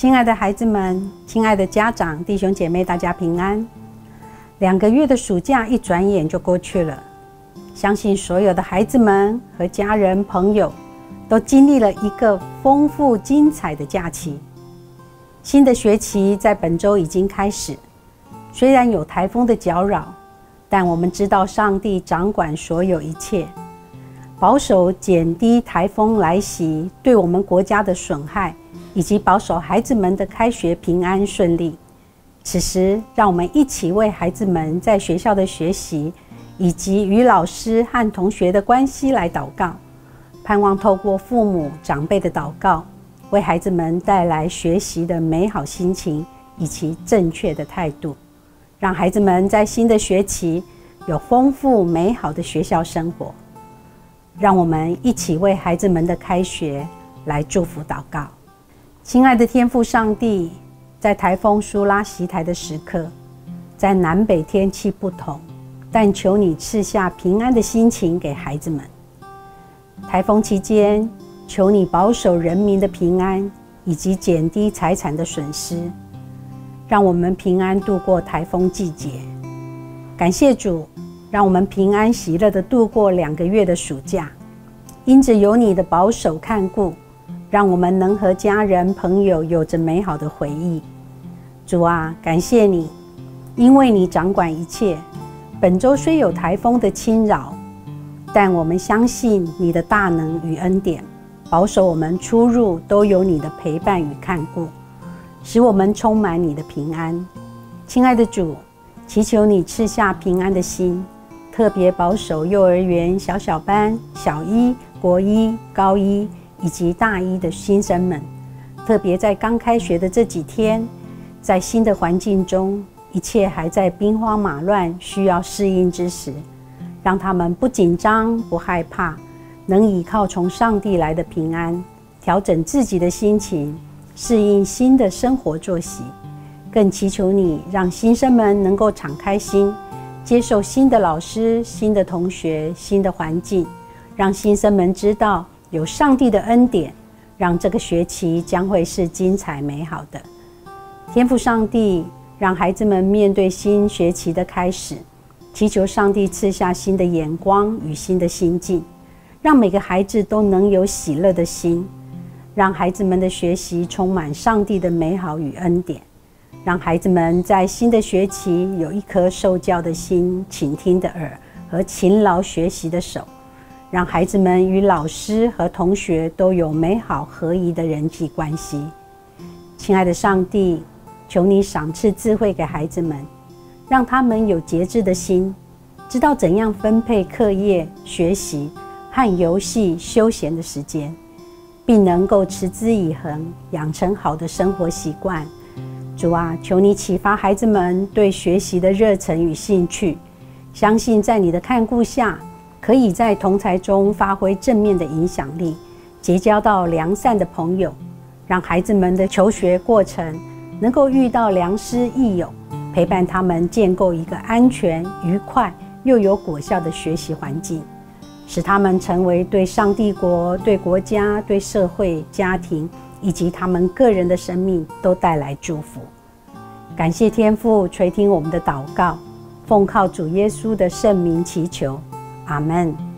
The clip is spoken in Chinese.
亲爱的孩子们，亲爱的家长、弟兄姐妹，大家平安。两个月的暑假一转眼就过去了，相信所有的孩子们和家人朋友都经历了一个丰富精彩的假期。新的学期在本周已经开始，虽然有台风的搅扰，但我们知道上帝掌管所有一切。保守减低台风来袭对我们国家的损害，以及保守孩子们的开学平安顺利。此时，让我们一起为孩子们在学校的学习，以及与老师和同学的关系来祷告，盼望透过父母长辈的祷告，为孩子们带来学习的美好心情以及正确的态度，让孩子们在新的学期有丰富美好的学校生活。让我们一起为孩子们的开学来祝福祷告，亲爱的天父上帝，在台风苏拉袭台的时刻，在南北天气不同，但求你赐下平安的心情给孩子们。台风期间，求你保守人民的平安，以及减低财产的损失，让我们平安度过台风季节。感谢主。让我们平安喜乐的度过两个月的暑假，因着有你的保守看顾，让我们能和家人朋友有着美好的回忆。主啊，感谢你，因为你掌管一切。本周虽有台风的侵扰，但我们相信你的大能与恩典，保守我们出入都有你的陪伴与看顾，使我们充满你的平安。亲爱的主，祈求你赐下平安的心。特别保守幼儿园小小班、小一、国一、高一以及大一的新生们，特别在刚开学的这几天，在新的环境中，一切还在兵荒马乱、需要适应之时，让他们不紧张、不害怕，能依靠从上帝来的平安，调整自己的心情，适应新的生活作息。更祈求你，让新生们能够敞开心。接受新的老师、新的同学、新的环境，让新生们知道有上帝的恩典，让这个学期将会是精彩美好的。天赋上帝，让孩子们面对新学期的开始，祈求上帝赐下新的眼光与新的心境，让每个孩子都能有喜乐的心，让孩子们的学习充满上帝的美好与恩典。让孩子们在新的学期有一颗受教的心、倾听的耳和勤劳学习的手，让孩子们与老师和同学都有美好合宜的人际关系。亲爱的上帝，求你赏赐智慧给孩子们，让他们有节制的心，知道怎样分配课业、学习和游戏休闲的时间，并能够持之以恒，养成好的生活习惯。主啊，求你启发孩子们对学习的热忱与兴趣，相信在你的看顾下，可以在同才中发挥正面的影响力，结交到良善的朋友，让孩子们的求学过程能够遇到良师益友，陪伴他们建构一个安全、愉快又有果效的学习环境，使他们成为对上帝国、对国家、对社会、家庭。以及他们个人的生命都带来祝福。感谢天父垂听我们的祷告，奉靠主耶稣的圣名祈求，阿门。